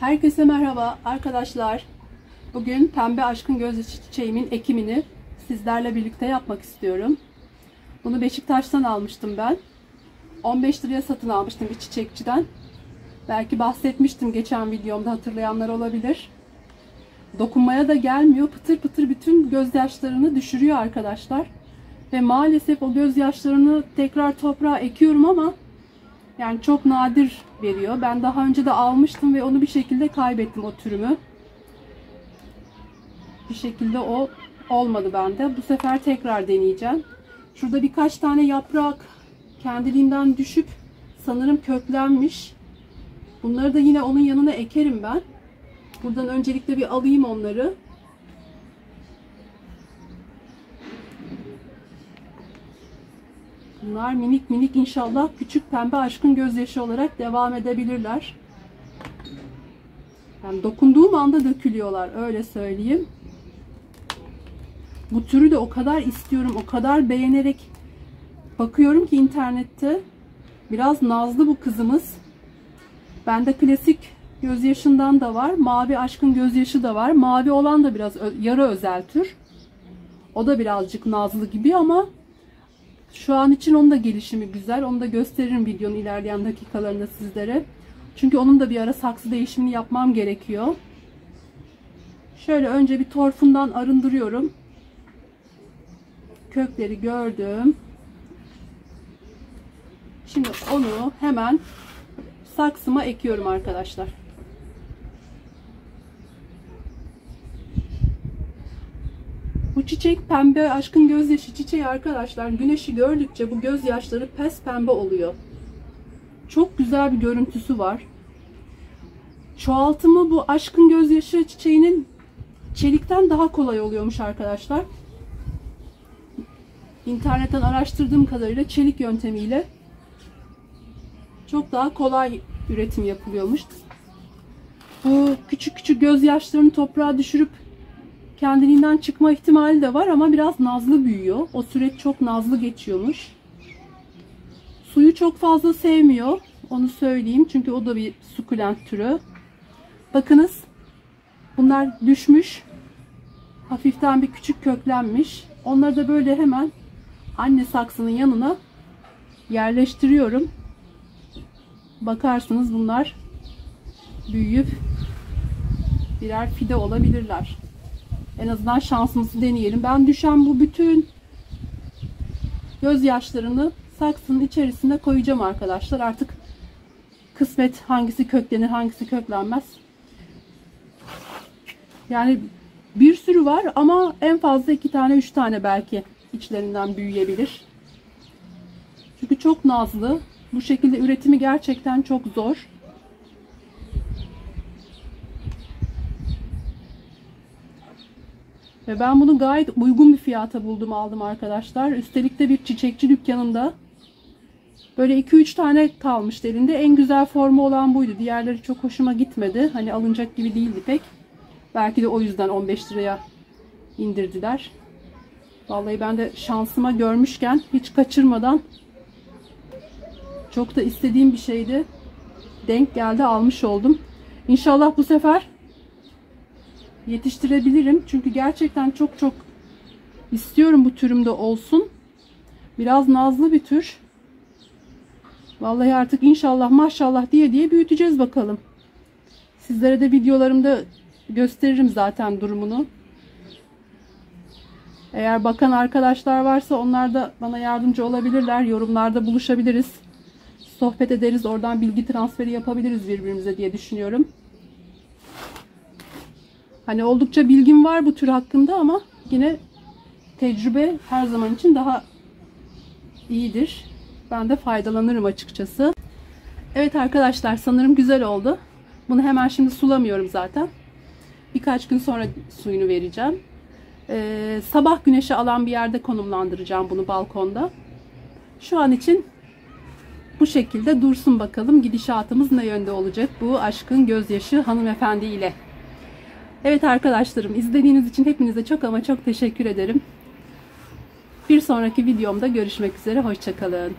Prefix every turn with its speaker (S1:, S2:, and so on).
S1: Herkese merhaba arkadaşlar. Bugün pembe aşkın göz çiçeğimin ekimini sizlerle birlikte yapmak istiyorum. Bunu Beşiktaş'tan almıştım ben. 15 liraya satın almıştım bir çiçekçiden. Belki bahsetmiştim geçen videomda hatırlayanlar olabilir. Dokunmaya da gelmiyor. Pıtır pıtır bütün gözyaşlarını düşürüyor arkadaşlar. Ve maalesef o gözyaşlarını tekrar toprağa ekiyorum ama yani çok nadir veriyor. Ben daha önce de almıştım ve onu bir şekilde kaybettim o türümü. Bir şekilde o olmadı bende. Bu sefer tekrar deneyeceğim. Şurada birkaç tane yaprak kendiliğinden düşüp sanırım köklenmiş. Bunları da yine onun yanına ekerim ben. Buradan öncelikle bir alayım onları. Bunlar minik minik inşallah küçük pembe aşkın gözyaşı olarak devam edebilirler. Yani dokunduğum anda dökülüyorlar öyle söyleyeyim. Bu türü de o kadar istiyorum, o kadar beğenerek bakıyorum ki internette. Biraz nazlı bu kızımız. Bende klasik gözyaşından da var. Mavi aşkın gözyaşı da var. Mavi olan da biraz yarı özel tür. O da birazcık nazlı gibi ama şu an için onun da gelişimi güzel. Onu da gösteririm videonun ilerleyen dakikalarında sizlere. Çünkü onun da bir ara saksı değişimini yapmam gerekiyor. Şöyle önce bir torfundan arındırıyorum. Kökleri gördüm. Şimdi onu hemen saksıma ekiyorum arkadaşlar. Bu çiçek pembe aşkın gözyaşı çiçeği arkadaşlar. Güneşi gördükçe bu gözyaşları pes pembe oluyor. Çok güzel bir görüntüsü var. Çoğaltımı bu aşkın gözyaşı çiçeğinin çelikten daha kolay oluyormuş arkadaşlar. İnternetten araştırdığım kadarıyla çelik yöntemiyle çok daha kolay üretim yapılıyormuş. Bu küçük küçük gözyaşlarını toprağa düşürüp kendiliğinden çıkma ihtimali de var ama biraz nazlı büyüyor. O süreç çok nazlı geçiyormuş. Suyu çok fazla sevmiyor. Onu söyleyeyim. Çünkü o da bir sukulent türü. Bakınız. Bunlar düşmüş. Hafiften bir küçük köklenmiş. Onları da böyle hemen anne saksının yanına yerleştiriyorum. Bakarsınız bunlar büyüyüp birer fide olabilirler. En azından şansımızı deneyelim. Ben düşen bu bütün gözyaşlarını saksının içerisine koyacağım arkadaşlar. Artık kısmet hangisi köklenir hangisi köklenmez. Yani bir sürü var ama en fazla iki tane üç tane belki içlerinden büyüyebilir. Çünkü çok nazlı. Bu şekilde üretimi gerçekten çok zor. Ve ben bunu gayet uygun bir fiyata buldum aldım arkadaşlar. Üstelik de bir çiçekçi dükkanında. Böyle 2-3 tane kalmıştı elinde. En güzel formu olan buydu. Diğerleri çok hoşuma gitmedi. Hani alınacak gibi değildi pek. Belki de o yüzden 15 liraya indirdiler. Vallahi ben de şansıma görmüşken hiç kaçırmadan çok da istediğim bir şeydi. Denk geldi almış oldum. İnşallah bu sefer yetiştirebilirim. Çünkü gerçekten çok çok istiyorum bu türümde olsun. Biraz nazlı bir tür. Vallahi artık inşallah maşallah diye diye büyüteceğiz bakalım. Sizlere de videolarımda gösteririm zaten durumunu. Eğer bakan arkadaşlar varsa onlar da bana yardımcı olabilirler. Yorumlarda buluşabiliriz. Sohbet ederiz. Oradan bilgi transferi yapabiliriz birbirimize diye düşünüyorum. Hani oldukça bilgim var bu tür hakkında ama yine tecrübe her zaman için daha iyidir. Ben de faydalanırım açıkçası. Evet arkadaşlar sanırım güzel oldu. Bunu hemen şimdi sulamıyorum zaten. Birkaç gün sonra suyunu vereceğim. Ee, sabah güneşi alan bir yerde konumlandıracağım bunu balkonda. Şu an için bu şekilde dursun bakalım gidişatımız ne yönde olacak bu aşkın gözyaşı hanımefendi ile. Evet arkadaşlarım izlediğiniz için hepinize çok ama çok teşekkür ederim. Bir sonraki videomda görüşmek üzere. Hoşçakalın.